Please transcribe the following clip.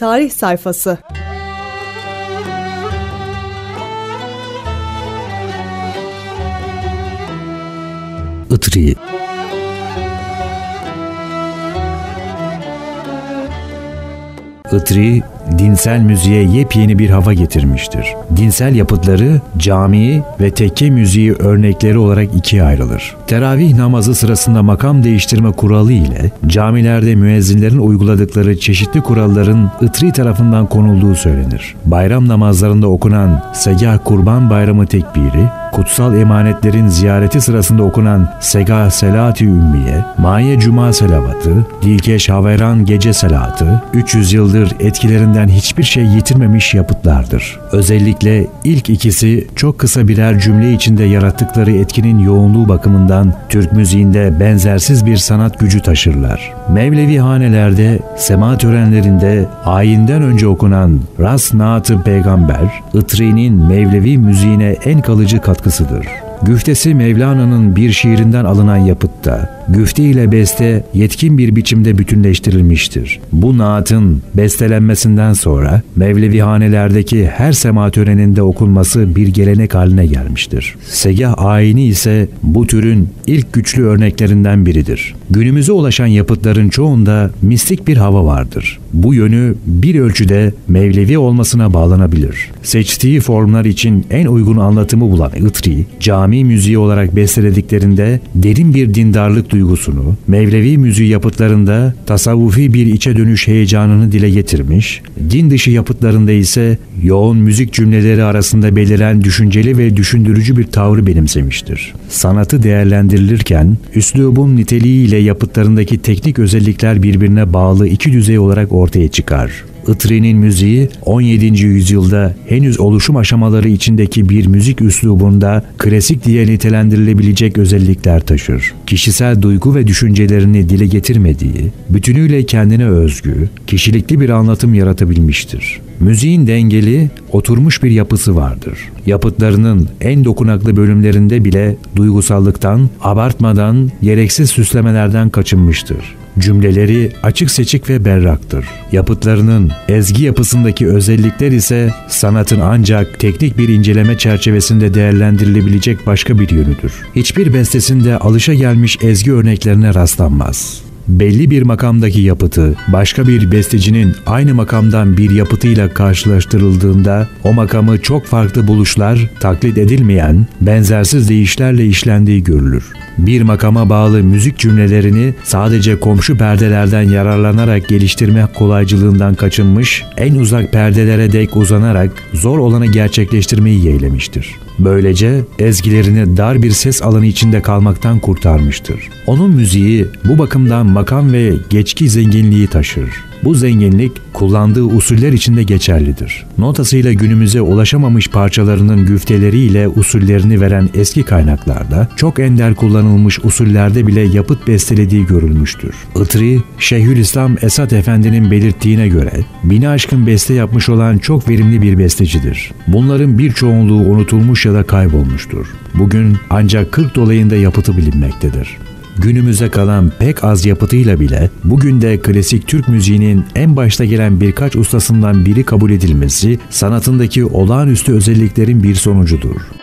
Tarih sayfası. Itri. Itri, dinsel müziğe yepyeni bir hava getirmiştir. Dinsel yapıtları cami ve tekke müziği örnekleri olarak ikiye ayrılır. Teravih namazı sırasında makam değiştirme kuralı ile camilerde müezzinlerin uyguladıkları çeşitli kuralların Itri tarafından konulduğu söylenir. Bayram namazlarında okunan Segah Kurban Bayramı tekbiri, kutsal emanetlerin ziyareti sırasında okunan Sega Selati Ümmiye, Maye Cuma Selavatı, Dilkeş Haveran Gece Selatı, 300 yıldır etkilerinden hiçbir şey yitirmemiş yapıtlardır. Özellikle ilk ikisi çok kısa birer cümle içinde yarattıkları etkinin yoğunluğu bakımından Türk müziğinde benzersiz bir sanat gücü taşırlar. Mevlevi hanelerde, sema törenlerinde ayinden önce okunan Ras Naatı Peygamber, Itri'nin Mevlevi müziğine en kalıcı katkısıdır. Güftesi Mevlana'nın bir şiirinden alınan yapıtta, güfte ile beste yetkin bir biçimde bütünleştirilmiştir. Bu naatın bestelenmesinden sonra Mevlevi hanelerdeki her sema töreninde okunması bir gelenek haline gelmiştir. Segah ayini ise bu türün ilk güçlü örneklerinden biridir. Günümüze ulaşan yapıtların çoğunda mistik bir hava vardır. Bu yönü bir ölçüde Mevlevi olmasına bağlanabilir. Seçtiği formlar için en uygun anlatımı bulan Itri, cami müziği olarak bestelediklerinde derin bir dindarlık duygusunu, Mevlevi müziği yapıtlarında tasavvufi bir içe dönüş heyecanını dile getirmiş, din dışı yapıtlarında ise yoğun müzik cümleleri arasında beliren düşünceli ve düşündürücü bir tavrı benimsemiştir. Sanatı değerlendirilirken, üslubun niteliği ile yapıtlarındaki teknik özellikler birbirine bağlı iki düzey olarak ortaya çıkar. Itri'nin müziği 17. yüzyılda henüz oluşum aşamaları içindeki bir müzik üslubunda klasik diye nitelendirilebilecek özellikler taşır. Kişisel duygu ve düşüncelerini dile getirmediği, bütünüyle kendine özgü, kişilikli bir anlatım yaratabilmiştir. Müziğin dengeli, oturmuş bir yapısı vardır. Yapıtlarının en dokunaklı bölümlerinde bile duygusallıktan, abartmadan, gereksiz süslemelerden kaçınmıştır. Cümleleri açık seçik ve berraktır. Yapıtlarının ezgi yapısındaki özellikler ise sanatın ancak teknik bir inceleme çerçevesinde değerlendirilebilecek başka bir yönüdür. Hiçbir bestesinde alışa gelmiş ezgi örneklerine rastlanmaz belli bir makamdaki yapıtı başka bir bestecinin aynı makamdan bir yapıtıyla karşılaştırıldığında o makamı çok farklı buluşlar, taklit edilmeyen, benzersiz deyişlerle işlendiği görülür. Bir makama bağlı müzik cümlelerini sadece komşu perdelerden yararlanarak geliştirme kolaycılığından kaçınmış, en uzak perdelere dek uzanarak zor olanı gerçekleştirmeyi yeğlemiştir. Böylece ezgilerini dar bir ses alanı içinde kalmaktan kurtarmıştır. Onun müziği bu bakımdan makam ve geçki zenginliği taşır. Bu zenginlik kullandığı usuller içinde geçerlidir. Notasıyla günümüze ulaşamamış parçalarının güfteleriyle usullerini veren eski kaynaklarda çok ender kullanılmış usullerde bile yapıt bestelediği görülmüştür. Itri, Şeyhülislam Esat Efendi'nin belirttiğine göre bini aşkın beste yapmış olan çok verimli bir bestecidir. Bunların bir çoğunluğu unutulmuş ya da kaybolmuştur. Bugün ancak 40 dolayında yapıtı bilinmektedir günümüze kalan pek az yapıtıyla bile bugün de klasik Türk müziğinin en başta gelen birkaç ustasından biri kabul edilmesi sanatındaki olağanüstü özelliklerin bir sonucudur.